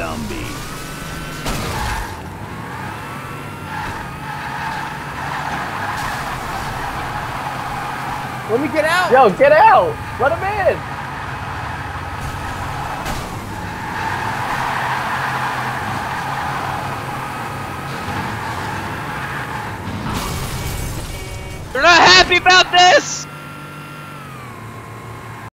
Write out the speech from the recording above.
zombie. Let me get out. Yo, get out! Let him in! They're not happy about this!